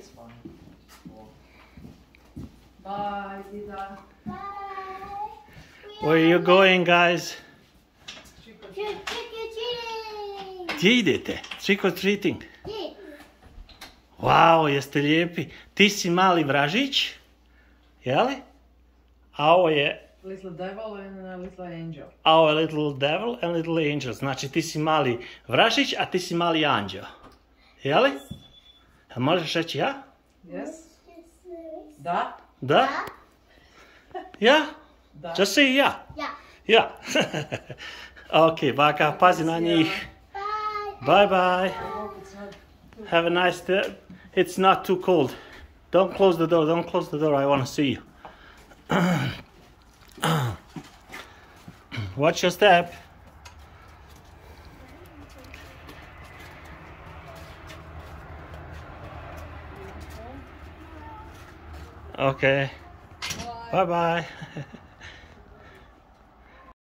It's fine. Bye, Dida. Bye. Where are you going, guys? Trick or treating. Gdje idete? Trick or treating. Wow, jeste lijepi. Ti si mali vražić, jeli? A ovo je Little devil and a little angel. a ovo je little devil and little angel. Znači ti si mali vražić, a ti si mali anđeo. Jeli? A možeš reći ja? Yes? Da? Da? Ja? Da. Just say ja. Ja. Ja. ok, baka, pazi na njih. Bye. Bye bye. I hope it's not too Have a nice day. It's not too cold. Don't close the door. Don't close the door. I want to see you. Watch your step. Okay. Bye-bye.